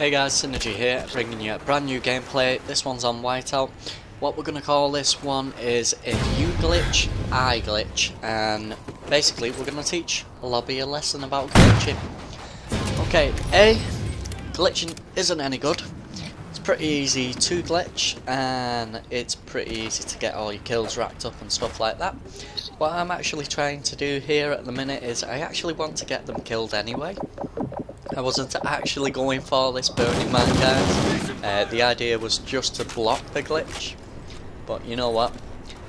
Hey guys, Synergy here, bringing you a brand new gameplay. This one's on Whiteout. What we're going to call this one is if you glitch, I glitch, and basically we're going to teach Lobby a lesson about glitching. Okay, A, glitching isn't any good. It's pretty easy to glitch, and it's pretty easy to get all your kills racked up and stuff like that. What I'm actually trying to do here at the minute is I actually want to get them killed anyway. I wasn't actually going for this Burning Man guys. Uh, the idea was just to block the glitch. But you know what?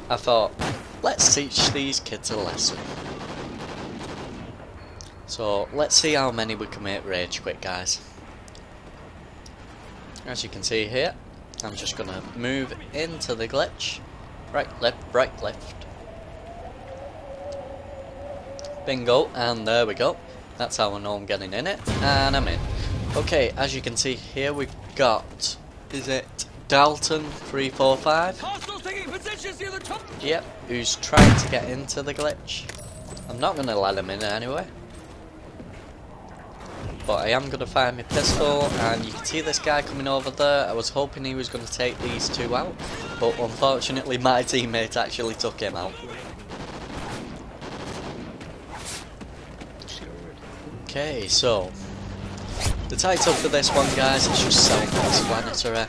I thought, let's teach these kids a lesson. So let's see how many we can make rage quit guys. As you can see here, I'm just gonna move into the glitch. Right, left, right, left. Bingo, and there we go. That's how I know I'm getting in it. And I'm in. Okay, as you can see here we've got, is it Dalton345? Yep, who's trying to get into the glitch. I'm not going to let him in anyway. But I am going to fire my pistol, and you can see this guy coming over there. I was hoping he was going to take these two out, but unfortunately my teammate actually took him out. Okay, so the title for this one, guys, is just self-explanatory.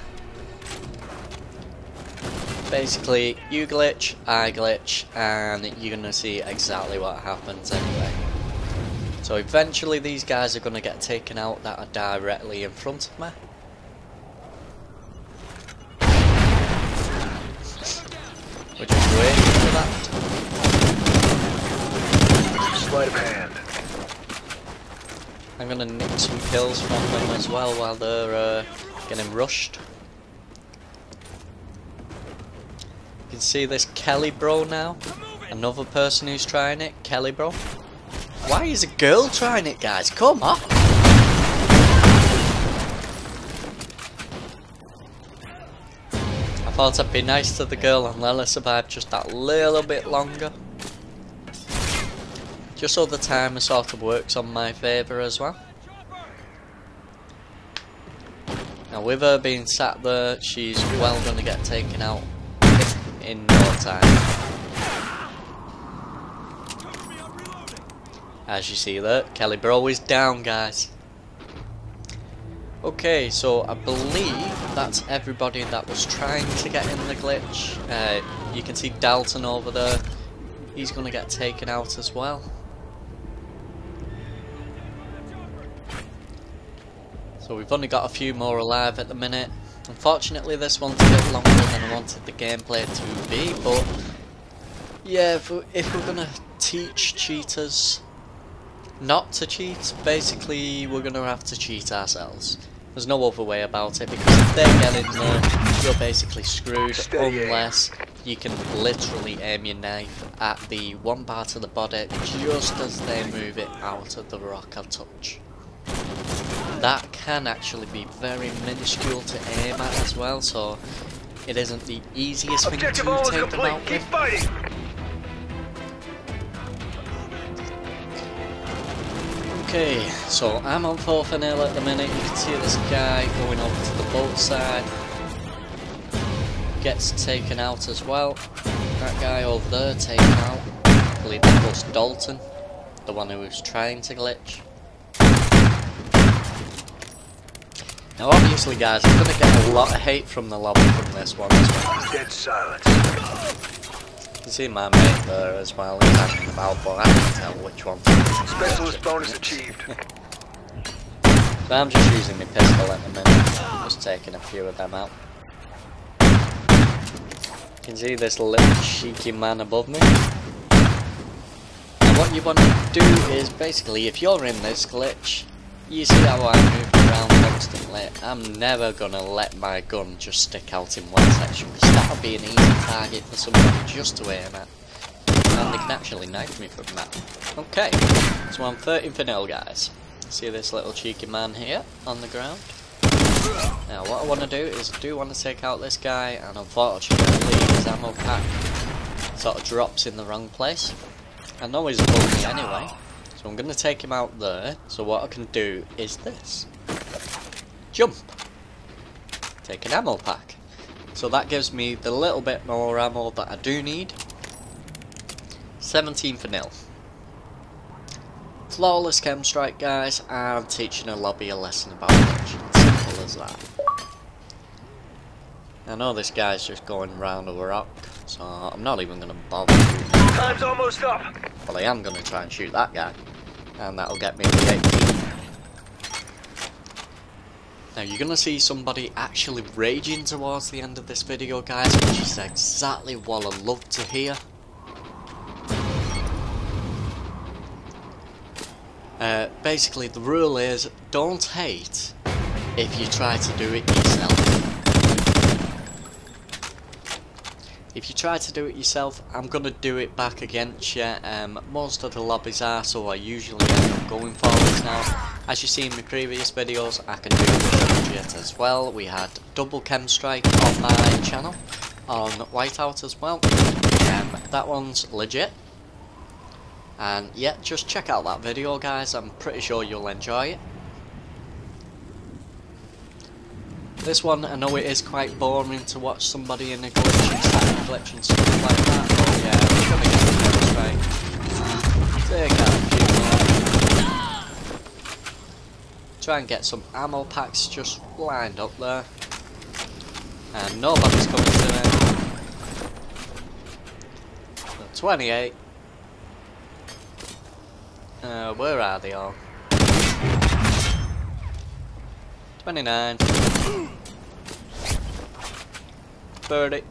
Basically, you glitch, I glitch, and you're gonna see exactly what happens anyway. So eventually, these guys are gonna get taken out that are directly in front of me. We're just waiting for that. Sleight of hand. I'm gonna nick some kills from them as well while they're uh, getting rushed. You can see this Kelly bro now. Another person who's trying it, Kelly bro. Why is a girl trying it guys? Come on! I thought I'd be nice to the girl and let her survive just that little bit longer. Just so the timer sort of works on my favour as well. Now with her being sat there, she's well going to get taken out in no time. As you see there, Kelly Bro is down guys. Okay, so I believe that's everybody that was trying to get in the glitch. Uh, you can see Dalton over there. He's going to get taken out as well. So we've only got a few more alive at the minute. Unfortunately this one's a bit longer than I wanted the gameplay to be, but yeah, if, we, if we're gonna teach cheaters not to cheat, basically we're gonna have to cheat ourselves. There's no other way about it, because if they get in there, you're basically screwed, unless you can literally aim your knife at the one part of the body just as they move it out of the rock or touch that can actually be very minuscule to aim at as well, so it isn't the easiest Objective thing to take them out Keep with. fighting. Okay, so I'm on 4 for nil at the minute. You can see this guy going over to the boat side. Gets taken out as well. That guy over there taken out. I believe that was Dalton, the one who was trying to glitch. Now obviously guys, I'm going to get a lot of hate from the lobby from this one as well. Dead silence. You see my mate there as well, he's hanging about, but I can tell which one. Specialist bonus achieved. So I'm just using my pistol at the minute, just taking a few of them out. You can see this little cheeky man above me. And what you want to do is basically, if you're in this glitch, you see how I move around constantly. I'm never gonna let my gun just stick out in one section because that'll be an easy target for somebody just to aim at. And they can actually knife me from that. Okay, so I'm 13 for nil, guys. See this little cheeky man here on the ground? Now what I want to do is I do want to take out this guy and unfortunately his ammo pack sort of drops in the wrong place. I know he's above me anyway, so I'm going to take him out there. So what I can do is this. jump. Take an ammo pack. So that gives me the little bit more ammo that I do need. 17 for nil. Flawless KEM strike guys, I'm teaching a lobby a lesson about action. Simple as that. I know this guy's just going round a rock, so I'm not even going to bother. Time's almost up. But I am going to try and shoot that guy. And that'll get me the 18. Now you're to see somebody actually raging towards the end of this video guys, which is exactly what I love to hear. Uh, basically the rule is, don't hate if you try to do it yourself. If you try to do it yourself, I'm going to do it back against you. Um, most of the lobbies are, so I usually end up going forwards now. As you see in my previous videos, I can do it as well. We had double KEM strike on my channel, on Whiteout as well. Um, that one's legit. And yeah, just check out that video guys, I'm pretty sure you'll enjoy it. This one, I know it is quite boring to watch somebody in a glitch and static glitch and stuff like that, but yeah, we're gonna get the first right. Take out a few more. Try and get some ammo packs just lined up there. And nobody's coming to it. So 28. Uh, where are they all? 29. 30.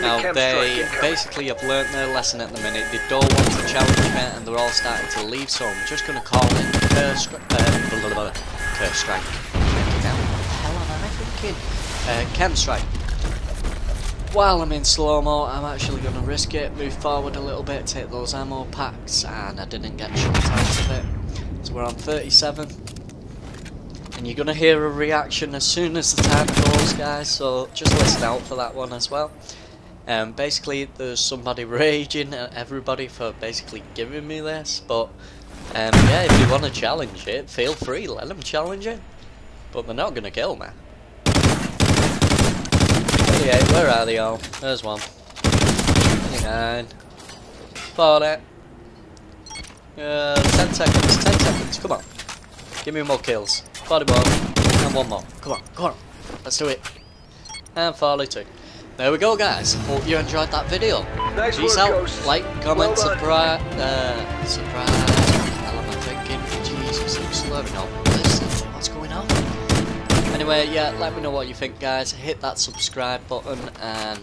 Now they basically have learnt their lesson at the minute. They don't want to challenge me and they're all starting to leave so I'm just going to call it Curse Strike. Uh, blah, blah, blah, Curse Strike. Fucking hell, what the hell am I thinking? Uh, KEM Strike. While I'm in slow-mo, I'm actually going to risk it, move forward a little bit, take those ammo packs, and I didn't get shot out of it. So we're on 37. And you're going to hear a reaction as soon as the time goes, guys, so just listen out for that one as well. Um, basically, there's somebody raging at everybody for basically giving me this, but um, yeah, if you want to challenge it, feel free, let them challenge it. But they're not going to kill me. 28, where are they all? There's one. 29. 40. Uh, 10 seconds, 10 seconds, come on. Give me more kills. 41. And one more. Come on, come on. Let's do it. And 42. There we go guys. Hope you enjoyed that video. Nice Peace work, out. Ghost. Like, comment, Well done. subscribe. Uh, surprise. What hell am I thinking? Jesus, I'm slurring on. Listen, what's going on? Anyway, yeah, let me know what you think guys. Hit that subscribe button and